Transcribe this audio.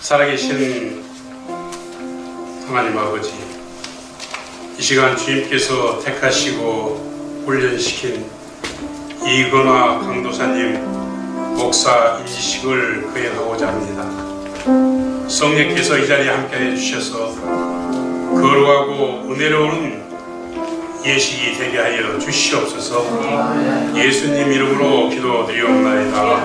살아계신 하나님 아버지 이 시간 주님께서 택하시고 훈련시킨 이건화 강도사님 목사 인식을 거행하고자 합니다. 성령께서 이 자리에 함께 해 주셔서 거룩하고 은혜로운 예식이 되게 하여 주시옵소서 예수님 이름으로 기도드리옵나이다.